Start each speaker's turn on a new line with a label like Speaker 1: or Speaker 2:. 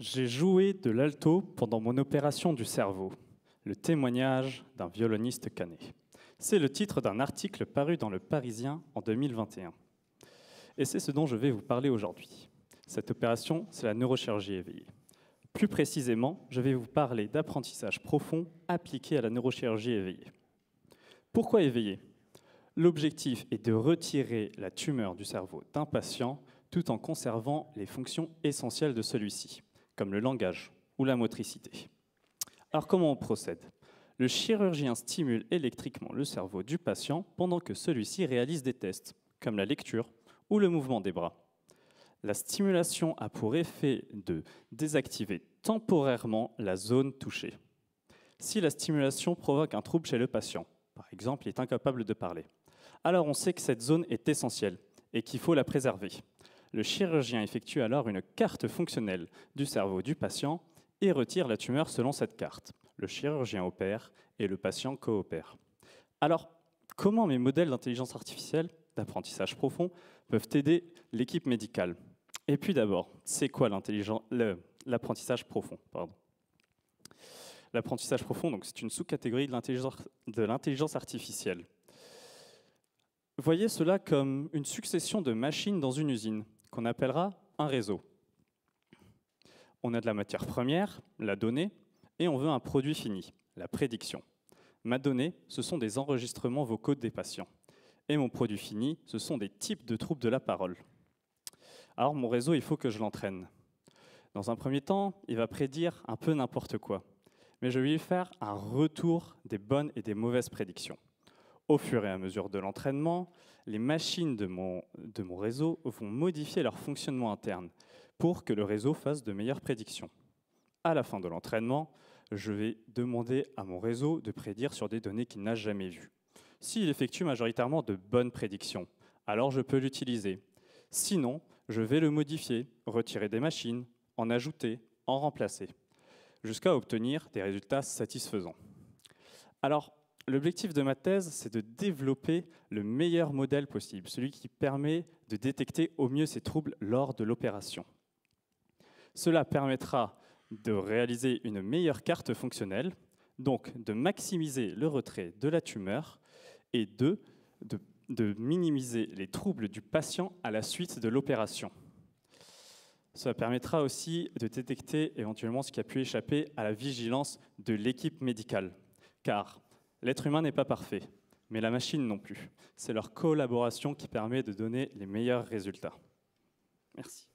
Speaker 1: J'ai joué de l'alto pendant mon opération du cerveau, le témoignage d'un violoniste cané. C'est le titre d'un article paru dans Le Parisien en 2021. Et c'est ce dont je vais vous parler aujourd'hui. Cette opération, c'est la neurochirurgie éveillée. Plus précisément, je vais vous parler d'apprentissage profond appliqué à la neurochirurgie éveillée. Pourquoi éveillé L'objectif est de retirer la tumeur du cerveau d'un patient tout en conservant les fonctions essentielles de celui-ci comme le langage ou la motricité. Alors comment on procède? Le chirurgien stimule électriquement le cerveau du patient pendant que celui-ci réalise des tests, comme la lecture ou le mouvement des bras. La stimulation a pour effet de désactiver temporairement la zone touchée. Si la stimulation provoque un trouble chez le patient, par exemple, il est incapable de parler, alors on sait que cette zone est essentielle et qu'il faut la préserver. Le chirurgien effectue alors une carte fonctionnelle du cerveau du patient et retire la tumeur selon cette carte. Le chirurgien opère et le patient coopère. Alors, comment mes modèles d'intelligence artificielle, d'apprentissage profond, peuvent aider l'équipe médicale? Et puis d'abord, c'est quoi l'apprentissage profond? L'apprentissage profond, c'est une sous-catégorie de l'intelligence artificielle. Voyez cela comme une succession de machines dans une usine qu'on appellera un réseau. On a de la matière première, la donnée, et on veut un produit fini, la prédiction. Ma donnée, ce sont des enregistrements vocaux des patients. Et mon produit fini, ce sont des types de troubles de la parole. Alors mon réseau, il faut que je l'entraîne. Dans un premier temps, il va prédire un peu n'importe quoi. Mais je vais lui faire un retour des bonnes et des mauvaises prédictions. Au fur et à mesure de l'entraînement, les machines de mon, réseau vont modifier leur fonctionnement interne pour que le réseau fasse de meilleures prédictions. À la fin de l'entraînement, je vais demander à mon réseau de prédire sur des données qu'il n'a jamais vues. S'il effectue majoritairement de bonnes prédictions, alors je peux l'utiliser. Sinon, je vais le modifier, retirer des machines, en ajouter, en remplacer, jusqu'à obtenir des résultats satisfaisants. Alors, L'objectif de ma thèse, c'est de développer le meilleur modèle possible, celui qui permet de détecter au mieux ces troubles lors de l'opération. Cela permettra de réaliser une meilleure carte fonctionnelle, donc de maximiser le retrait de la tumeur et de, minimiser les troubles du patient à la suite de l'opération. Cela permettra aussi de détecter éventuellement ce qui a pu échapper à la vigilance de l'équipe médicale, car L'être humain n'est pas parfait, mais la machine non plus. C'est leur collaboration qui permet de donner les meilleurs résultats. Merci.